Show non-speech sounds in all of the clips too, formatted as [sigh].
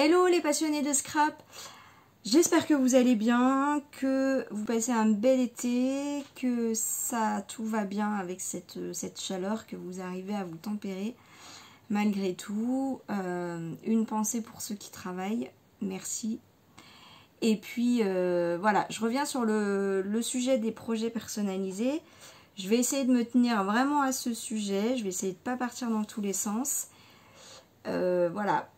Hello les passionnés de scrap J'espère que vous allez bien, que vous passez un bel été, que ça tout va bien avec cette, chaleur, que vous arrivez à vous tempérer malgré tout. Euh, une pensée pour ceux qui travaillent, merci. Et puis euh, voilà, je reviens sur le, le, sujet des projets personnalisés. Je vais essayer de me tenir vraiment à ce sujet, je vais essayer de ne pas partir dans tous les sens. Euh, voilà,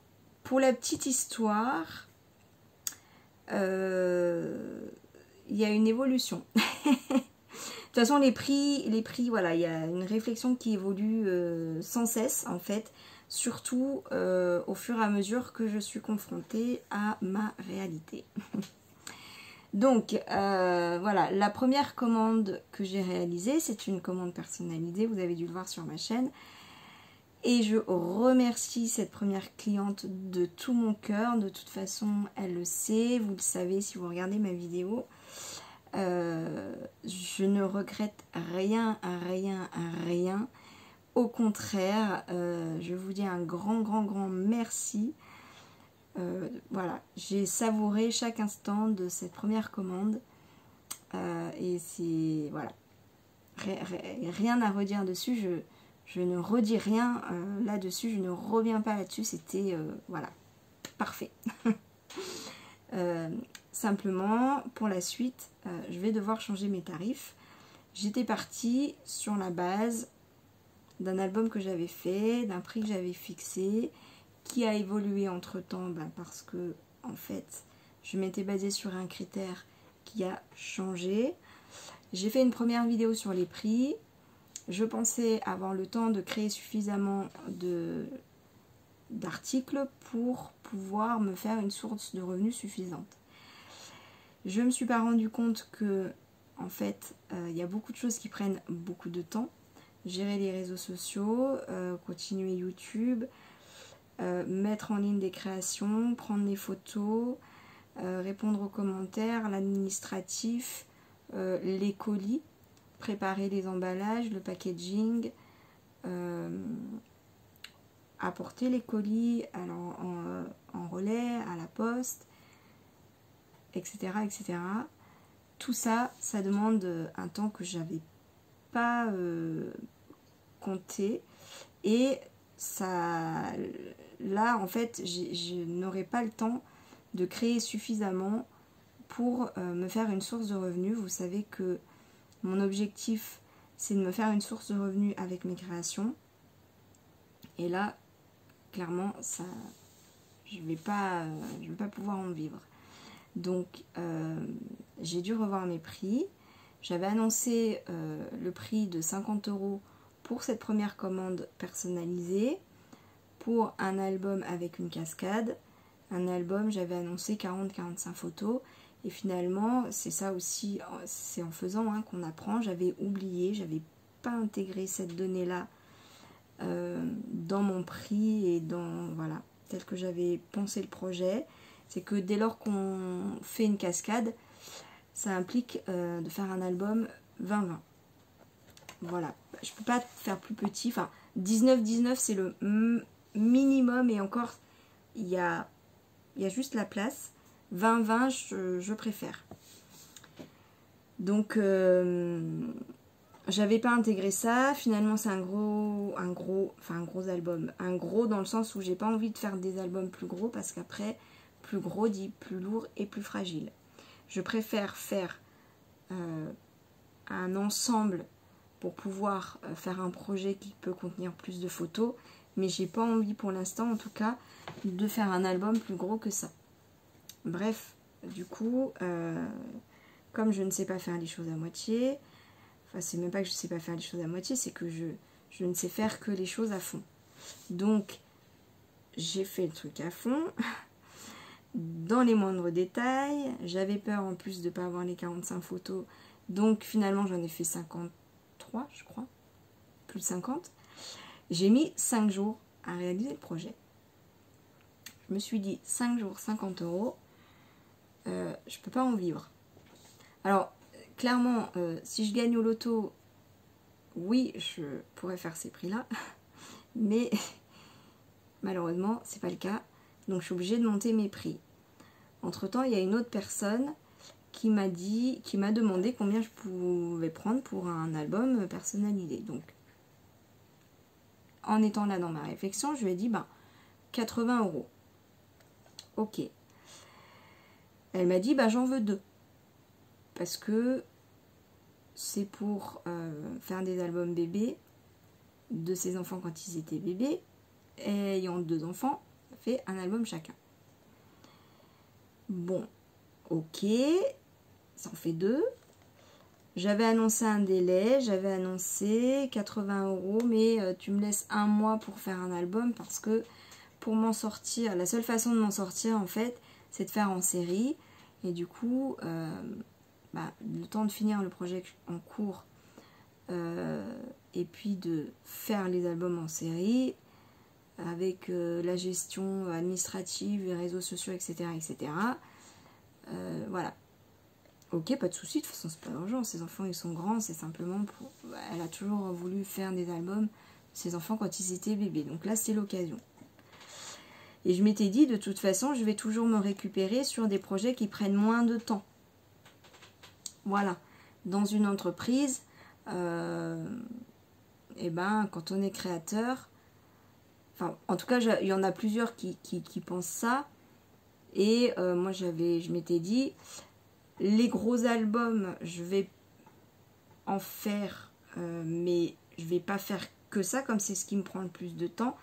pour la petite histoire, euh, il y a une évolution. [laughs] de toute façon, les prix, les prix, voilà, il y a une réflexion qui évolue euh, sans cesse, en fait, surtout euh, au fur et à mesure que je suis confrontée à ma réalité. [laughs] Donc, voilà, la première commande que j'ai réalisée, c'est une commande personnalisée, vous avez dû le voir sur ma chaîne. Et je remercie cette première cliente de tout mon cœur. De toute façon, elle le sait. Vous le savez si vous regardez ma vidéo. Euh, je ne regrette rien, rien, rien. Au contraire, euh, je vous dis un grand, grand, grand merci. Euh, voilà, j'ai savouré chaque instant de cette première commande. et c'est... Voilà. Rien à redire dessus. Je, je ne redis rien euh, là-dessus, je ne reviens pas là-dessus, c'était, euh, voilà, parfait. [laughs] Euh, simplement, pour la suite, je vais devoir changer mes tarifs. J'étais partie sur la base d'un album que j'avais fait, d'un prix que j'avais fixé, qui a évolué entre-temps ben, parce que, en fait, je m'étais basée sur un critère qui a changé. J'ai fait une première vidéo sur les prix, je pensais avoir le temps de créer suffisamment d'articles pour pouvoir me faire une source de revenus suffisante. Je ne me suis pas rendu compte que en fait euh, il y a beaucoup de choses qui prennent beaucoup de temps. Gérer les réseaux sociaux, euh, continuer YouTube, euh, mettre en ligne des créations, prendre des photos, répondre aux commentaires, l'administratif, les colis préparer les emballages, le packaging, euh, apporter les colis alors, en, relais, à la poste, etc., etc. Tout ça, ça demande un temps que j'avais pas euh, compté et ça, là en fait, je n'aurais pas le temps de créer suffisamment pour euh, me faire une source de revenus. Vous savez que mon objectif, c'est de me faire une source de revenus avec mes créations. Et là, clairement, ça, je ne vais, pas, pouvoir en vivre. Donc, euh, j'ai dû revoir mes prix. J'avais annoncé euh, le prix de 50 euros pour cette première commande personnalisée. Pour un album avec une cascade. Un album, j'avais annoncé 40-45 photos. Et finalement, c'est ça aussi, c'est en faisant hein, qu'on apprend. J'avais oublié, j'avais pas intégré cette donnée-là euh, dans mon prix et dans, voilà, tel que j'avais pensé le projet. C'est que dès lors qu'on fait une cascade, ça implique euh, de faire un album 20-20. Voilà, je peux pas faire plus petit. Enfin, 19-19, c'est le minimum et encore, il y a, y a juste la place. 20-20, je, préfère. Donc, euh, j'avais pas intégré ça. Finalement, c'est un gros, un gros, enfin un gros album. Un gros dans le sens où j'ai pas envie de faire des albums plus gros parce qu'après, plus gros dit plus lourd et plus fragile. Je préfère faire euh, un ensemble pour pouvoir euh, faire un projet qui peut contenir plus de photos. Mais j'ai pas envie pour l'instant, en tout cas, de faire un album plus gros que ça. Bref, du coup, euh, comme je ne sais pas faire les choses à moitié, enfin c'est même pas que je ne sais pas faire les choses à moitié, c'est que je, je ne sais faire que les choses à fond. Donc, j'ai fait le truc à fond, [laughs] dans les moindres détails. J'avais peur en plus de ne pas avoir les 45 photos, donc finalement j'en ai fait 53, je crois, plus de 50. J'ai mis 5 jours à réaliser le projet. Je me suis dit 5 jours, 50 euros euh, je peux pas en vivre. Alors, clairement, euh, si je gagne au loto, oui, je pourrais faire ces prix-là, [laughs] mais [laughs] malheureusement, c'est pas le cas. Donc je suis obligée de monter mes prix. Entre temps, il y a une autre personne qui m'a dit, qui m'a demandé combien je pouvais prendre pour un album personnalisé. Donc, en étant là dans ma réflexion, je lui ai dit, ben, 80 euros. Ok. Elle m'a dit, bah j'en veux deux. Parce que c'est pour euh, faire des albums bébés de ses enfants quand ils étaient bébés. Et ayant deux enfants, fait un album chacun. Bon, ok, ça en fait deux. J'avais annoncé un délai, j'avais annoncé 80 euros, mais euh, tu me laisses un mois pour faire un album parce que pour m'en sortir, la seule façon de m'en sortir en fait, c'est de faire en série. Et du coup, euh, bah, le temps de finir le projet en cours euh, et puis de faire les albums en série avec euh, la gestion administrative, les réseaux sociaux, etc. etc. voilà. Ok, pas de souci, de toute façon c'est pas urgent, ses enfants ils sont grands, c'est simplement pour... Elle a toujours voulu faire des albums, ses enfants quand ils étaient bébés, donc là c'est l'occasion. Et je m'étais dit, de toute façon, je vais toujours me récupérer sur des projets qui prennent moins de temps. Voilà. Dans une entreprise, euh, eh ben, quand on est créateur, enfin, en tout cas, il y en a plusieurs qui, pensent ça. Et euh, moi, j'avais, je m'étais dit, les gros albums, je vais en faire, euh, mais je vais pas faire que ça, comme c'est ce qui me prend le plus de temps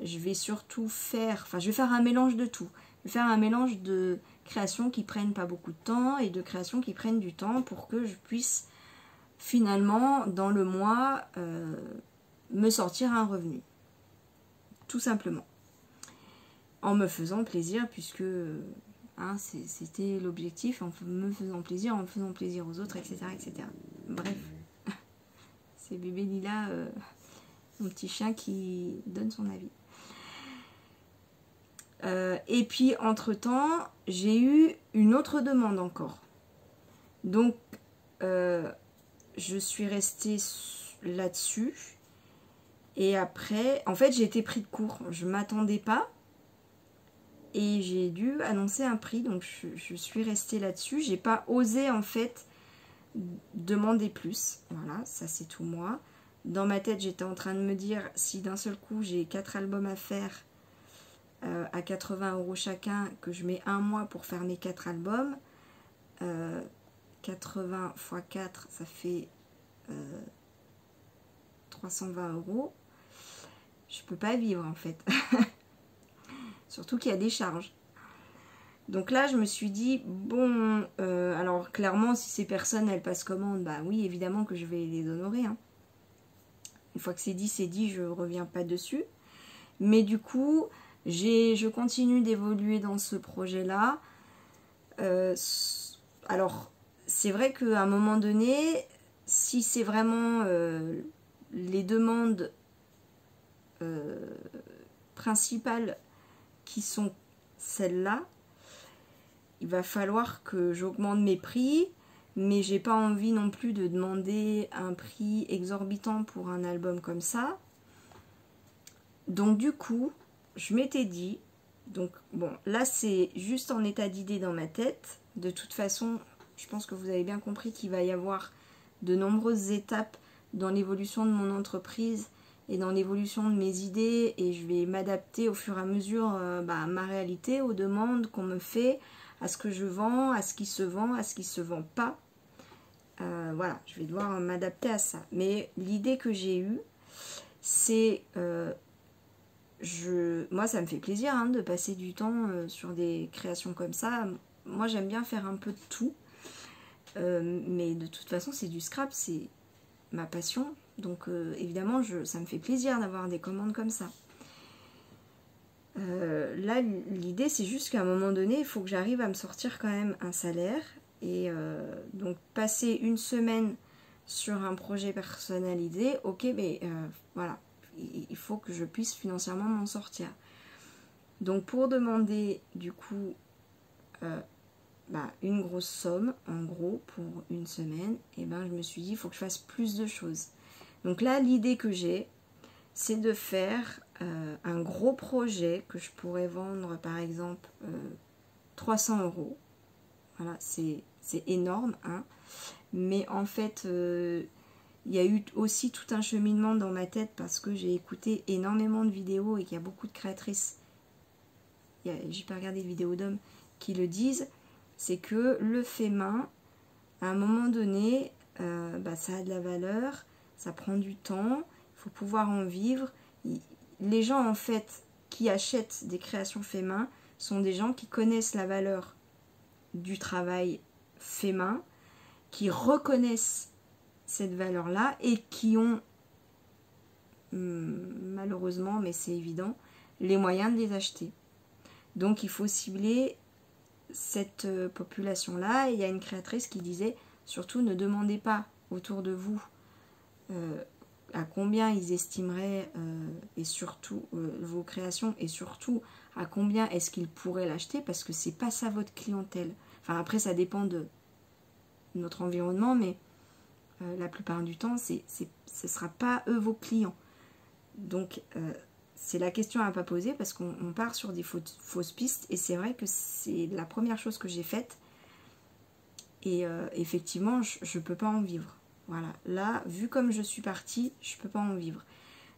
je vais surtout faire, enfin je vais faire un mélange de tout. Je vais faire un mélange de créations qui prennent pas beaucoup de temps et de créations qui prennent du temps pour que je puisse finalement dans le mois euh, me sortir un revenu. Tout simplement. En me faisant plaisir puisque hein, c'était l'objectif, en me faisant plaisir, en faisant plaisir aux autres, etc. etc. Bref, [laughs] c'est bébé Lila, euh, mon petit chien qui donne son avis. Euh, et puis, entre-temps, j'ai eu une autre demande encore. Donc, euh, je suis restée là-dessus. Et après, en fait, j'ai été pris de court. Je ne m'attendais pas. Et j'ai dû annoncer un prix. Donc, je, suis restée là-dessus. J'ai pas osé, en fait, demander plus. Voilà, ça c'est tout moi. Dans ma tête, j'étais en train de me dire, si d'un seul coup, j'ai quatre albums à faire euh, à 80 euros chacun, que je mets un mois pour faire mes 4 albums, 80 x 4, ça fait 320 euh, euros. Je peux pas vivre en fait. [laughs] Surtout qu'il y a des charges. Donc là, je me suis dit, bon, euh, alors clairement, si ces personnes, elles passent commande, bah oui, évidemment que je vais les honorer. Hein. Une fois que c'est dit, c'est dit, je reviens pas dessus. Mais du coup, je continue d'évoluer dans ce projet-là. Euh, alors, c'est vrai qu'à un moment donné, si c'est vraiment euh, les demandes euh, principales qui sont celles-là, il va falloir que j'augmente mes prix, mais j'ai pas envie non plus de demander un prix exorbitant pour un album comme ça. Donc du coup, je m'étais dit, donc bon, là c'est juste en état d'idée dans ma tête. De toute façon, je pense que vous avez bien compris qu'il va y avoir de nombreuses étapes dans l'évolution de mon entreprise et dans l'évolution de mes idées et je vais m'adapter au fur et à mesure euh, bah, à ma réalité, aux demandes qu'on me fait, à ce que je vends, à ce qui se vend, à ce qui se vend pas. Euh, voilà, je vais devoir m'adapter à ça. Mais l'idée que j'ai eue, c'est euh, moi, ça me fait plaisir hein, de passer du temps euh, sur des créations comme ça. Moi, j'aime bien faire un peu de tout. Euh, mais de toute façon, c'est du scrap, c'est ma passion. Donc, euh, évidemment, ça me fait plaisir d'avoir des commandes comme ça. là, l'idée, c'est juste qu'à un moment donné, il faut que j'arrive à me sortir quand même un salaire. Et donc, passer une semaine sur un projet personnalisé, ok, mais voilà, il faut que je puisse financièrement m'en sortir. Donc pour demander du coup euh, bah, une grosse somme, en gros, pour une semaine, et eh ben je me suis dit, il faut que je fasse plus de choses. Donc là, l'idée que j'ai, c'est de faire euh, un gros projet que je pourrais vendre par exemple 300 euros. Voilà, c'est énorme. Hein. Mais en fait, il y a eu aussi tout un cheminement dans ma tête parce que j'ai écouté énormément de vidéos et qu'il y a beaucoup de créatrices. J'ai pas regardé de vidéos d'hommes qui le disent. C'est que le fait main, à un moment donné, bah, ça a de la valeur, ça prend du temps, il faut pouvoir en vivre. Les gens en fait qui achètent des créations fait main sont des gens qui connaissent la valeur du travail fait main, qui reconnaissent cette valeur-là et qui ont, hmm, malheureusement, mais c'est évident, les moyens de les acheter. Donc il faut cibler cette euh, population-là. Il y a une créatrice qui disait, surtout ne demandez pas autour de vous euh, à combien ils estimeraient euh, et surtout vos créations et surtout à combien est-ce qu'ils pourraient l'acheter parce que c'est pas ça votre clientèle. Enfin après ça dépend de notre environnement mais la plupart du temps ce ne sera pas eux vos clients. Donc c'est la question à ne pas poser parce qu'on part sur des fausses, pistes et c'est vrai que c'est la première chose que j'ai faite et effectivement je ne peux pas en vivre. Voilà, là, vu comme je suis partie, je ne peux pas en vivre.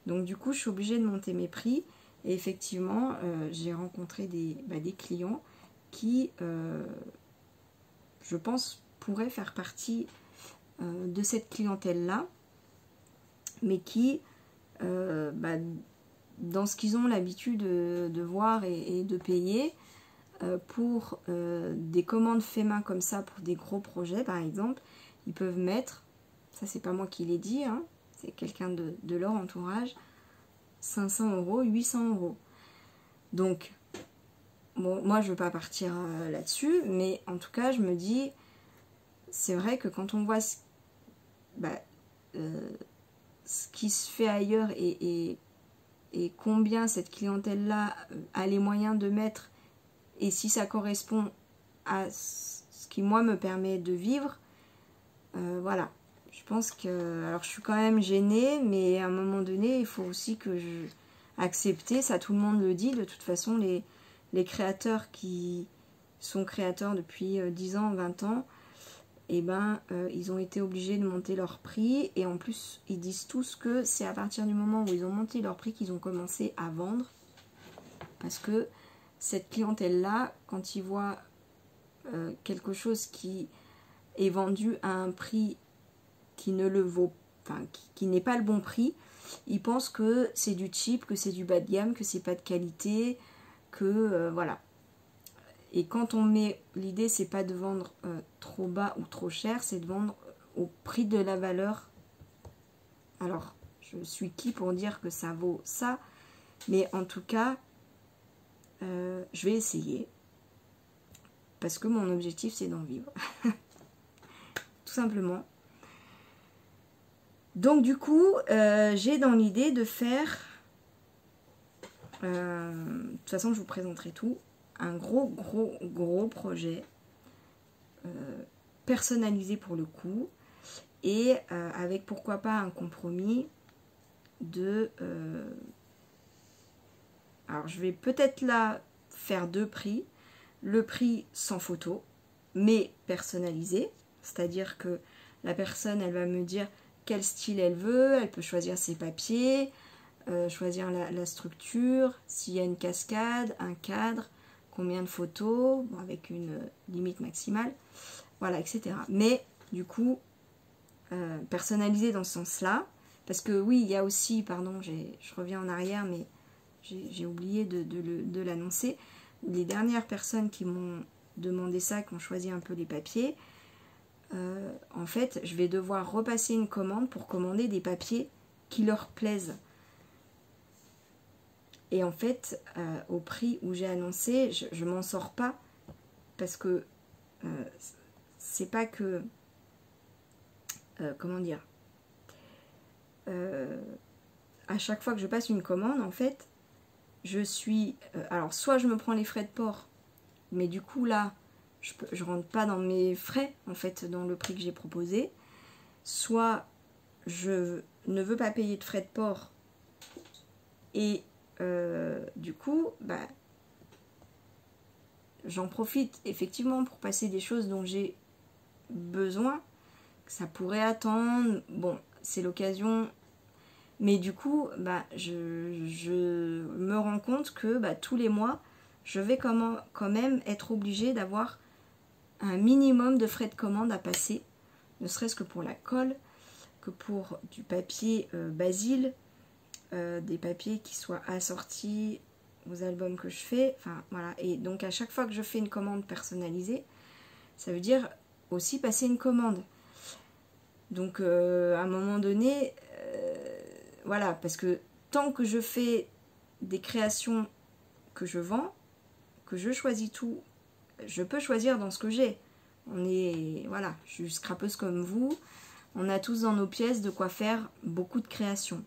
Donc du coup, je suis obligée de monter mes prix. Et effectivement, euh, j'ai rencontré des, bah, clients qui, euh, je pense, pourraient faire partie euh, de cette clientèle-là, mais qui, bah, dans ce qu'ils ont l'habitude de, voir et, de payer, pour des commandes fait main comme ça, pour des gros projets par exemple, ils peuvent mettre ça c'est pas moi qui l'ai dit, hein. c'est quelqu'un de, leur entourage, 500 euros, 800 euros. Donc, bon, moi je veux pas partir euh, là-dessus, mais en tout cas je me dis, c'est vrai que quand on voit ce, bah, euh, qui se fait ailleurs et, combien cette clientèle-là euh, a les moyens de mettre, et si ça correspond à ce qui moi me permet de vivre, voilà, je pense que, alors je suis quand même gênée, mais à un moment donné, il faut aussi que je accepter, ça tout le monde le dit, de toute façon, les, les créateurs qui sont créateurs depuis 10 euh, ans, 20 ans, eh ben, euh, ils ont été obligés de monter leur prix, et en plus, ils disent tous que c'est à partir du moment où ils ont monté leur prix qu'ils ont commencé à vendre, parce que cette clientèle-là, quand ils voient euh, quelque chose qui est vendu à un prix qui ne le vaut, enfin, qui, n'est pas le bon prix, ils pensent que c'est du cheap, que c'est du bas de gamme, que c'est pas de qualité, que euh, voilà. Et quand on met, l'idée c'est pas de vendre euh, trop bas ou trop cher, c'est de vendre au prix de la valeur. Alors, je suis qui pour dire que ça vaut ça, mais en tout cas, euh, je vais essayer parce que mon objectif c'est d'en vivre. [laughs] Tout simplement. Donc du coup, euh, j'ai dans l'idée de faire, euh, de toute façon je vous présenterai tout, un gros gros gros projet euh, personnalisé pour le coup et avec pourquoi pas un compromis de... alors je vais peut-être là faire deux prix. Le prix sans photo, mais personnalisé, c'est-à-dire que la personne elle va me dire quel style elle veut, elle peut choisir ses papiers, euh, choisir la, structure, s'il y a une cascade, un cadre, combien de photos, avec une limite maximale, voilà, etc. Mais du coup, euh, personnalisé dans ce sens-là, parce que oui, il y a aussi, pardon, je reviens en arrière, mais j'ai oublié de, de l'annoncer, les dernières personnes qui m'ont demandé ça, qui ont choisi un peu les papiers, euh, en fait, je vais devoir repasser une commande pour commander des papiers qui leur plaisent. Et en fait, euh, au prix où j'ai annoncé, je, ne m'en sors pas parce que euh, c'est pas que. comment dire À chaque fois que je passe une commande, en fait, je suis. alors, soit je me prends les frais de port, mais du coup, là, je ne rentre pas dans mes frais, en fait, dans le prix que j'ai proposé. Soit je ne veux pas payer de frais de port et du coup, bah, j'en profite effectivement pour passer des choses dont j'ai besoin, ça pourrait attendre. Bon, c'est l'occasion. Mais du coup, bah, je, me rends compte que bah, tous les mois, je vais quand même être obligée d'avoir un minimum de frais de commande à passer, ne serait-ce que pour la colle, que pour du papier euh, basile, euh, des papiers qui soient assortis aux albums que je fais. Et donc à chaque fois que je fais une commande personnalisée, ça veut dire aussi passer une commande. Donc euh, à un moment donné, euh, voilà, parce que tant que je fais des créations que je vends, que je choisis tout, je peux choisir dans ce que j'ai. On est, voilà, je suis scrapeuse comme vous. On a tous dans nos pièces de quoi faire beaucoup de créations.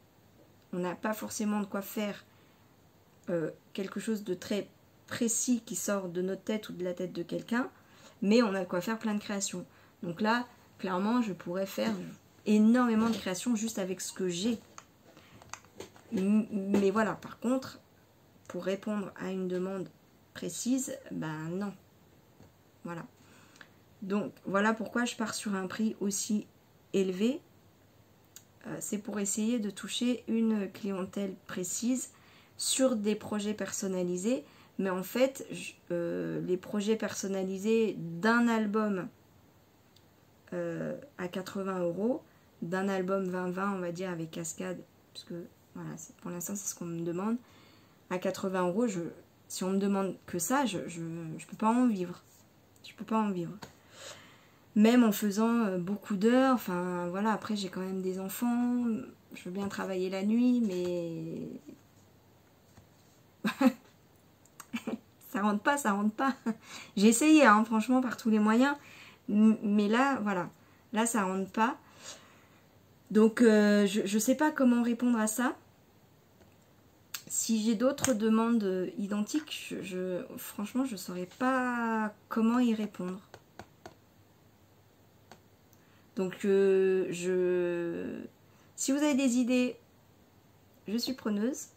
On n'a pas forcément de quoi faire euh, quelque chose de très précis qui sort de notre tête ou de la tête de quelqu'un, mais on a de quoi faire plein de créations. Donc là, clairement, je pourrais faire énormément de créations juste avec ce que j'ai. Mais voilà, par contre, pour répondre à une demande précise, ben non. Voilà. Donc voilà pourquoi je pars sur un prix aussi élevé. Euh, c'est pour essayer de toucher une clientèle précise sur des projets personnalisés. Mais en fait, euh, les projets personnalisés d'un album euh, à 80 euros, d'un album 20-20, on va dire, avec cascade, puisque voilà, pour l'instant, c'est ce qu'on me demande. À 80 euros, je, si on me demande que ça, je ne peux pas en vivre. Je peux pas en vivre. Même en faisant euh, beaucoup d'heures, enfin voilà, après j'ai quand même des enfants, je veux bien travailler la nuit, mais [laughs] ça rentre pas, ça rentre pas. J'ai essayé, hein, franchement, par tous les moyens. Mais là, voilà. Là, ça rentre pas. Donc, euh, je ne sais pas comment répondre à ça. Si j'ai d'autres demandes identiques, je, franchement, je ne saurais pas comment y répondre. Donc, euh, je, si vous avez des idées, je suis preneuse.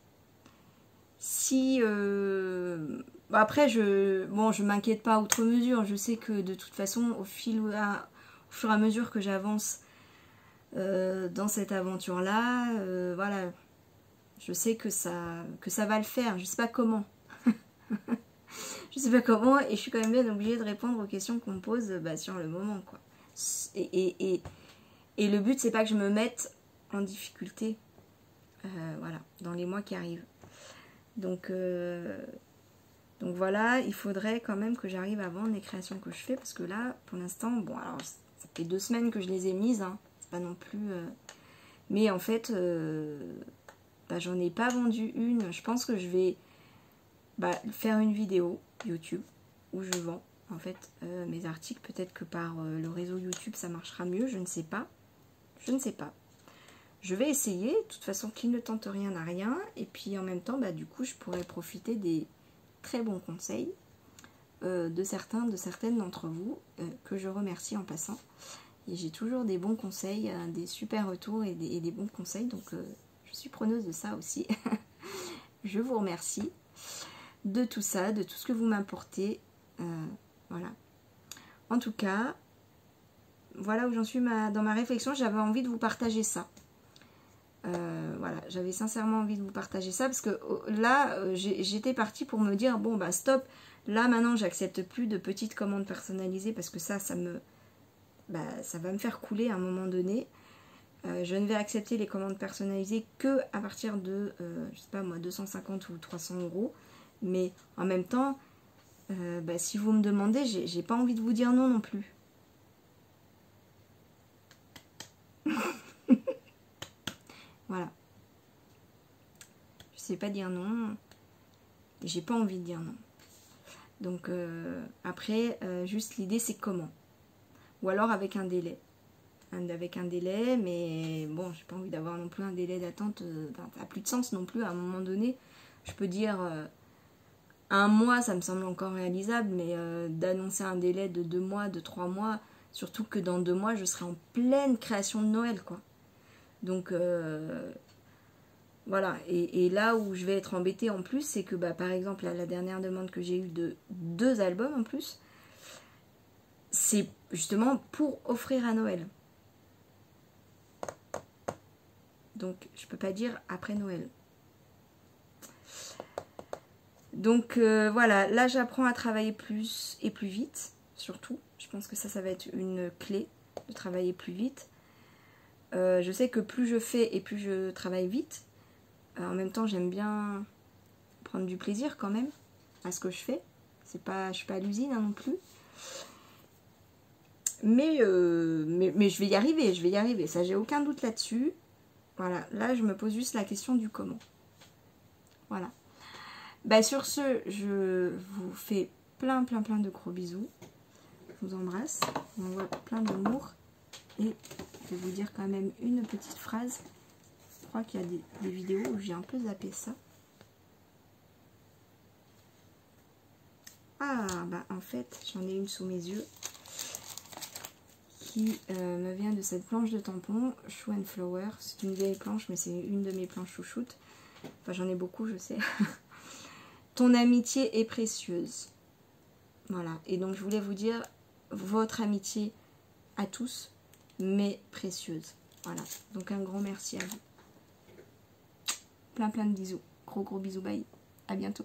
Si euh, après je bon je m'inquiète pas outre mesure, je sais que de toute façon au fil au fur et à mesure que j'avance euh, dans cette aventure là, euh, voilà, je sais que ça que ça va le faire. Je sais pas comment. [laughs] je sais pas comment et je suis quand même bien obligée de répondre aux questions qu'on me pose bah, sur le moment quoi. Et, le but c'est pas que je me mette en difficulté, voilà, dans les mois qui arrivent. Donc, euh, donc voilà, il faudrait quand même que j'arrive à vendre les créations que je fais parce que là, pour l'instant, bon, alors ça fait deux semaines que je les ai mises, hein, pas non plus. Euh, mais en fait, euh, bah, j'en ai pas vendu une. Je pense que je vais bah, faire une vidéo YouTube où je vends en fait mes articles. Peut-être que par le réseau YouTube ça marchera mieux, je ne sais pas. Je ne sais pas. Je vais essayer, de toute façon qui ne tente rien n'a rien, et puis en même temps, bah, du coup, je pourrais profiter des très bons conseils euh, de certains, de certaines d'entre vous, euh, que je remercie en passant. Et j'ai toujours des bons conseils, euh, des super retours et des, bons conseils, donc je suis preneuse de ça aussi. [laughs] je vous remercie de tout ça, de tout ce que vous m'apportez. Voilà. En tout cas, voilà où j'en suis dans ma réflexion. J'avais envie de vous partager ça. Euh, voilà, j'avais sincèrement envie de vous partager ça parce que oh, là, euh, j'étais partie pour me dire bon bah stop, là maintenant j'accepte plus de petites commandes personnalisées parce que ça, ça me, bah, ça va me faire couler à un moment donné. Euh, je ne vais accepter les commandes personnalisées que à partir de, je sais pas moi, 250 ou 300 euros. Mais en même temps, bah, si vous me demandez, j'ai pas envie de vous dire non non plus. [laughs] Voilà. Je sais pas dire non. J'ai pas envie de dire non. Donc euh, après, euh, juste l'idée c'est comment? Ou alors avec un délai. avec un délai, mais bon, j'ai pas envie d'avoir non plus un délai d'attente. Euh, ça n'a plus de sens non plus à un moment donné. Je peux dire un mois, ça me semble encore réalisable, mais d'annoncer un délai de deux mois, de trois mois, surtout que dans deux mois, je serai en pleine création de Noël, quoi. Donc, euh, Voilà, et, là où je vais être embêtée en plus, c'est que bah, par exemple, la dernière demande que j'ai eue de deux albums en plus, c'est justement pour offrir à Noël. Donc, je peux pas dire après Noël. Donc euh, voilà, là j'apprends à travailler plus et plus vite, surtout. Je pense que ça, ça va être une clé de travailler plus vite. Euh, je sais que plus je fais et plus je travaille vite. Euh, en même temps, j'aime bien prendre du plaisir quand même à ce que je fais. C'est pas, je suis pas à l'usine hein, non plus. Mais, mais, mais, je vais y arriver, je vais y arriver. Ça, j'ai aucun doute là-dessus. Voilà, là, je me pose juste la question du comment. Voilà. Bah, sur ce, je vous fais plein, plein, plein de gros bisous. Je vous embrasse. On voit plein d'amour. Et je vais vous dire quand même une petite phrase. Je crois qu'il y a des, vidéos où j'ai un peu zappé ça. Ah, bah en fait, j'en ai une sous mes yeux qui euh, me vient de cette planche de tampon, Shoe and Flower. C'est une vieille planche, mais c'est une de mes planches chouchoutes. Enfin, j'en ai beaucoup, je sais. [laughs] Ton amitié est précieuse. Voilà. Et donc, je voulais vous dire, votre amitié à tous, mais précieuse. Voilà. Donc, un grand merci à vous. Plein, plein de bisous. Gros, gros bisous. Bye. À bientôt.